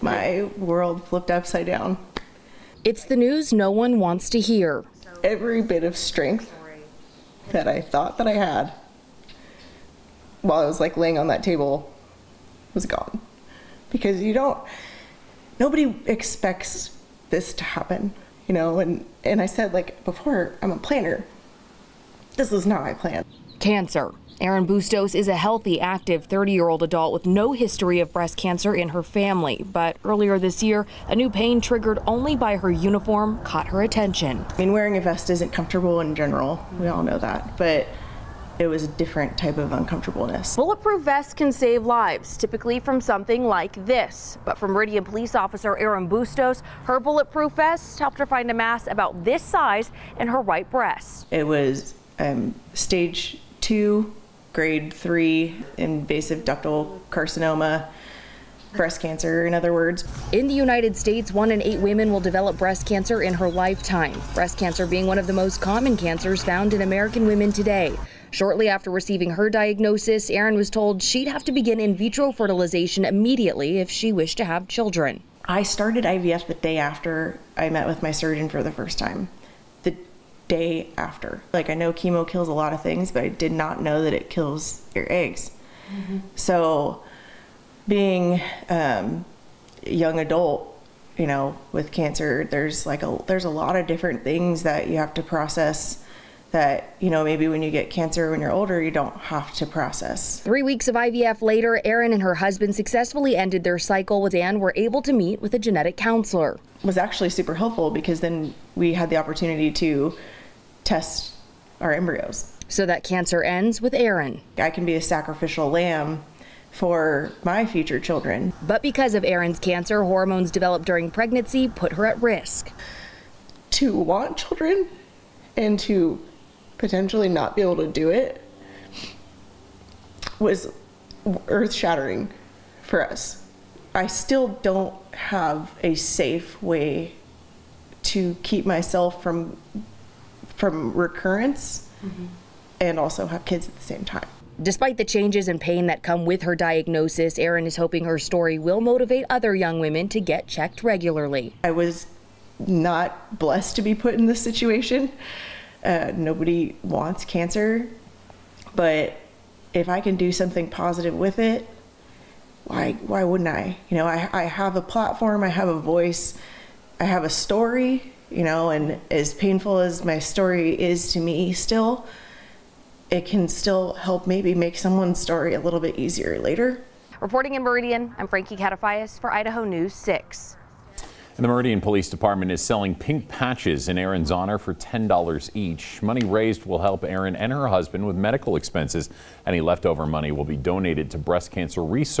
My world flipped upside down. It's the news no one wants to hear. Every bit of strength that I thought that I had while I was like laying on that table was gone. Because you don't, nobody expects this to happen, you know? And, and I said, like before, I'm a planner. This was not my plan. Cancer. Erin Bustos is a healthy, active 30 year old adult with no history of breast cancer in her family. But earlier this year, a new pain triggered only by her uniform caught her attention. I mean, wearing a vest isn't comfortable in general. We all know that. But it was a different type of uncomfortableness. Bulletproof vests can save lives, typically from something like this. But for Meridian police officer Erin Bustos, her bulletproof vest helped her find a mass about this size in her right breast. It was um, stage two, grade three invasive ductal carcinoma, breast cancer, in other words. In the United States, one in eight women will develop breast cancer in her lifetime, breast cancer being one of the most common cancers found in American women today. Shortly after receiving her diagnosis, Erin was told she'd have to begin in vitro fertilization immediately if she wished to have children. I started IVF the day after I met with my surgeon for the first time. Day after. Like, I know chemo kills a lot of things, but I did not know that it kills your eggs. Mm-hmm. So, being um, a young adult, you know, with cancer, there's like a there's a lot of different things that you have to process that you know maybe when you get cancer when you're older you don't have to process. Three weeks of IVF later, Erin and her husband successfully ended their cycle with Ann were able to meet with a genetic counselor. It was actually super helpful because then we had the opportunity to test our embryos. So that cancer ends with Erin. I can be a sacrificial lamb for my future children. But because of Erin's cancer, hormones developed during pregnancy put her at risk. To want children and to potentially not be able to do it was earth shattering for us. I still don't have a safe way to keep myself from from recurrence mm-hmm. and also have kids at the same time. Despite the changes and pain that come with her diagnosis, Erin is hoping her story will motivate other young women to get checked regularly. I was not blessed to be put in this situation. Uh, nobody wants cancer, but if I can do something positive with it, why why wouldn't I? You know, I, I have a platform, I have a voice, I have a story, you know, and as painful as my story is to me still, it can still help maybe make someone's story a little bit easier later. Reporting in Meridian, I'm Frankie Katafias for Idaho News 6. And the Meridian Police Department is selling pink patches in Erin's honor for $10 each. Money raised will help Erin and her husband with medical expenses. Any leftover money will be donated to breast cancer research.